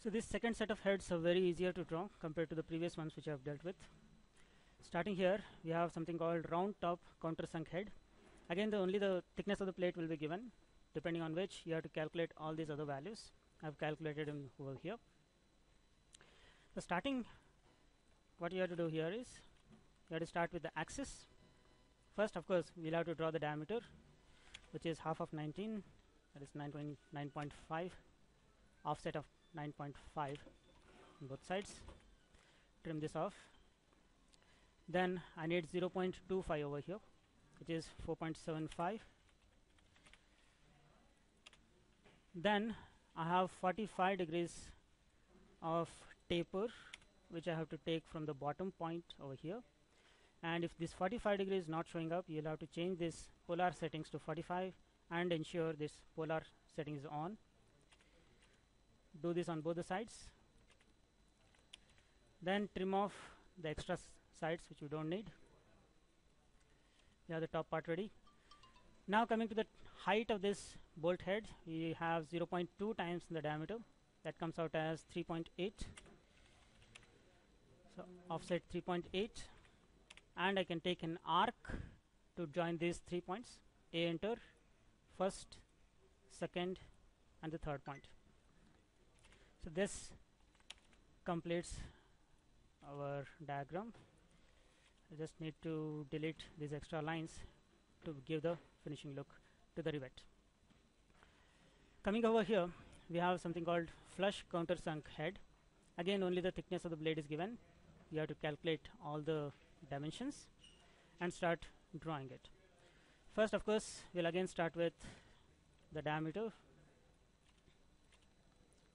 So this second set of heads are very easier to draw compared to the previous ones which I have dealt with. Starting here, we have something called round top countersunk head. Again, the only the thickness of the plate will be given, depending on which you have to calculate all these other values. I've calculated them over here. So starting, what you have to do here is, you have to start with the axis. First, of course, we'll have to draw the diameter, which is half of 19, that is 9.9.5, offset of 9.5 on both sides. Trim this off. Then I need 0.25 over here, which is 4.75. Then I have 45 degrees of taper which I have to take from the bottom point over here and if this 45 degree is not showing up you'll have to change this polar settings to 45 and ensure this polar setting is on do this on both the sides. Then trim off the extra sides which we don't need. You have the top part ready. Now coming to the height of this bolt head we have 0.2 times the diameter. That comes out as 3.8 so offset 3.8 and I can take an arc to join these three points. A enter first second and the third point so this completes our diagram. I just need to delete these extra lines to give the finishing look to the rivet. Coming over here we have something called flush countersunk head. Again only the thickness of the blade is given. You have to calculate all the dimensions and start drawing it. First of course we'll again start with the diameter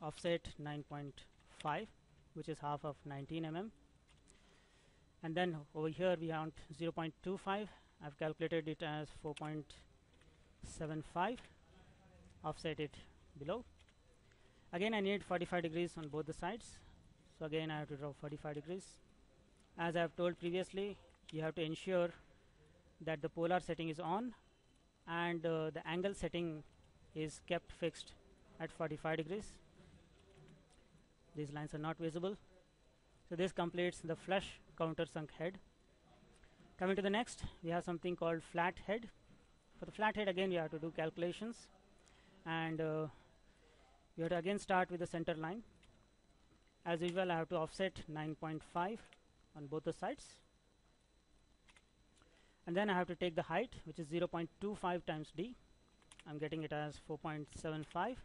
offset 9.5 which is half of 19 mm. And then over here we have 0.25 I've calculated it as 4.75 offset it below. Again I need 45 degrees on both the sides. So again I have to draw 45 degrees. As I have told previously you have to ensure that the polar setting is on and uh, the angle setting is kept fixed at 45 degrees these lines are not visible. So this completes the flush countersunk head. Coming to the next we have something called flat head. For the flat head again you have to do calculations. And uh, have to again start with the center line. As usual I have to offset 9.5 on both the sides. And then I have to take the height which is 0.25 times d. I'm getting it as 4.75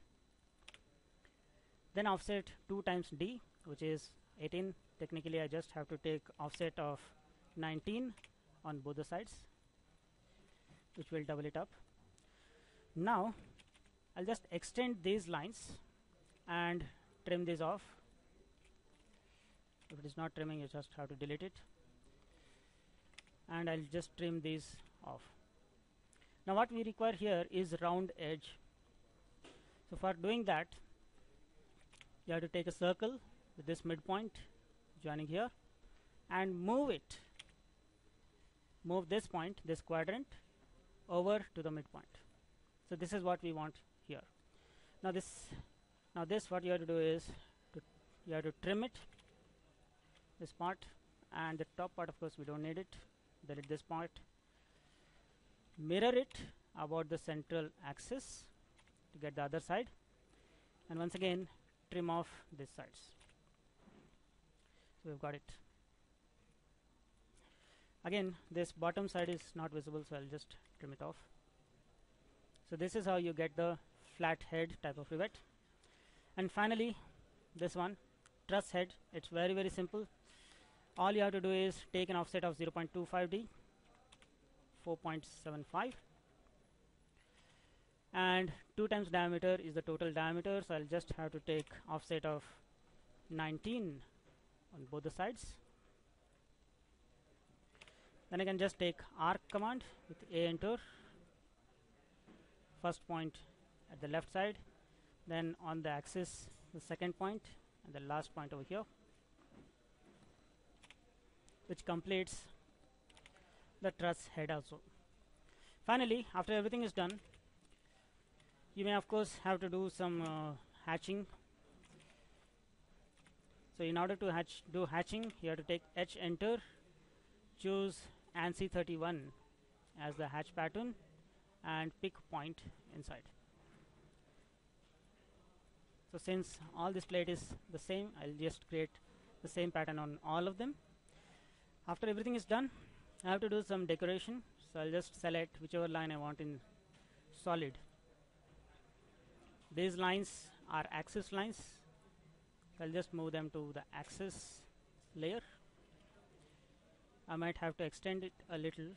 then offset 2 times d which is 18 technically I just have to take offset of 19 on both the sides which will double it up. Now I'll just extend these lines and trim these off. If it is not trimming you just have to delete it. And I'll just trim these off. Now what we require here is round edge. So for doing that you have to take a circle with this midpoint joining here and move it. Move this point this quadrant over to the midpoint. So this is what we want here. Now this now this what you have to do is to you have to trim it this part and the top part of course we don't need it. Delete this part. Mirror it about the central axis to get the other side. And once again trim off these sides. So we've got it. Again this bottom side is not visible so I'll just trim it off. So this is how you get the flat head type of rivet. And finally this one truss head. It's very very simple. All you have to do is take an offset of 0.25d 4.75 and 2 times diameter is the total diameter so I'll just have to take offset of 19 on both the sides. Then I can just take arc command with a enter first point at the left side then on the axis the second point and the last point over here which completes the truss head also. Finally after everything is done you may of course have to do some uh, hatching. So in order to hatch do hatching you have to take H enter choose ANSI 31 as the hatch pattern and pick point inside. So since all this plate is the same I'll just create the same pattern on all of them. After everything is done I have to do some decoration. So I'll just select whichever line I want in solid these lines are axis lines. I'll just move them to the axis layer. I might have to extend it a little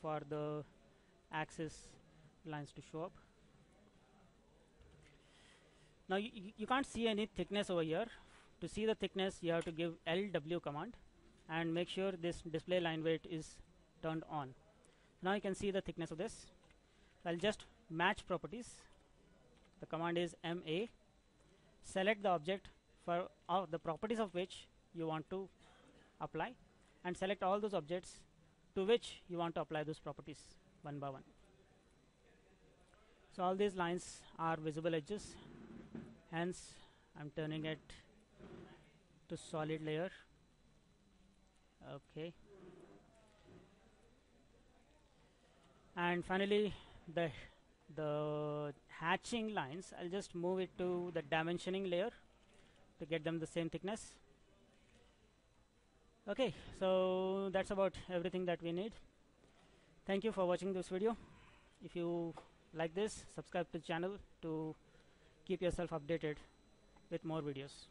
for the axis lines to show up. Now you, you can't see any thickness over here. To see the thickness you have to give LW command and make sure this display line weight is turned on. Now you can see the thickness of this. I'll just match properties the command is MA select the object for uh, the properties of which you want to apply and select all those objects to which you want to apply those properties one by one. So all these lines are visible edges. Hence I'm turning it to solid layer. Okay. And finally the the hatching lines. I'll just move it to the dimensioning layer to get them the same thickness. Okay so that's about everything that we need. Thank you for watching this video. If you like this subscribe to the channel to keep yourself updated with more videos